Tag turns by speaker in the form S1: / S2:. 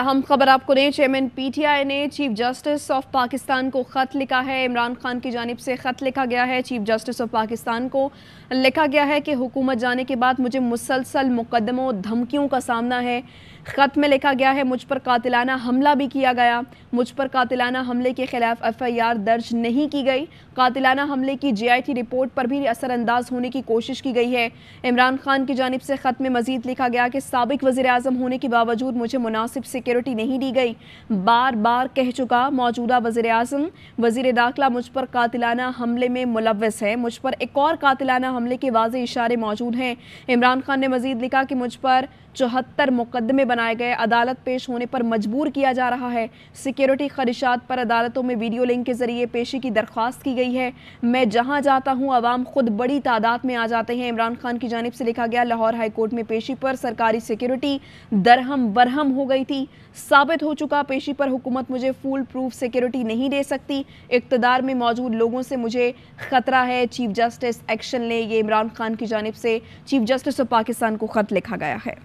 S1: हम खबर आपको दें, चेयरमैन पीटीआई ने चीफ जस्टिस ऑफ़ पाकिस्तान को ख़त लिखा है। इमरान खान की जानब से ख़त लिखा गया है। चीफ जस्टिस ऑफ़ पाकिस्तान को लिखा गया है कि हुकूमत जाने के बाद मुझे मुसलसल मुकदमों, धमकियों का सामना है। ख़त में लिखा गया है, मुझ पर कातिलाना हमला भी किया गया। मुझ पर कातिलाना हमले के खिलाफ एफ़ आई आर दर्ज नहीं की गई। कातिलाना हमले की जे आई टी रिपोर्ट पर भी असरअंदाज होने की कोशिश की गई है। इमरान खान की जानब से ख़त में मजीद लिखा गया कि सबक वजी अजम होने के बावजूद मुझे मुनासिब सिक्योरिटी नहीं दी गई। बार बार कह चुका मौजूदा वजी अजम वज़ीर दाखिला मुझ पर कातिलाना हमले में मुलवस है। मुझ पर एक और कातिलाना हमले के वाज इशारे मौजूद हैं। इमरान खान ने मजीद लिखा कि मुझ पर चौहत्तर मुकदमे बनाए गए अदालत पेश होने पर मजबूर किया जा रहा है। सिक्योरिटी खदशात पर अदालतों में वीडियो लिंक के ज़रिए पेशी की दरख्वास्त की गई है। मैं जहाँ जाता हूँ, आवाम खुद बड़ी तादाद में आ जाते हैं। इमरान खान की जानब से लिखा गया, लाहौर हाईकोर्ट में पेशी पर सरकारी सिक्योरिटी दरहम बरहम हो गई थी। साबित हो चुका पेशी पर हुकूमत मुझे फुल प्रूफ सिक्योरिटी नहीं दे सकती। इकतदार में मौजूद लोगों से मुझे खतरा है। चीफ जस्टिस एक्शन ले, ये इमरान खान की जानब से चीफ जस्टिस ऑफ़ पाकिस्तान को खत लिखा गया है।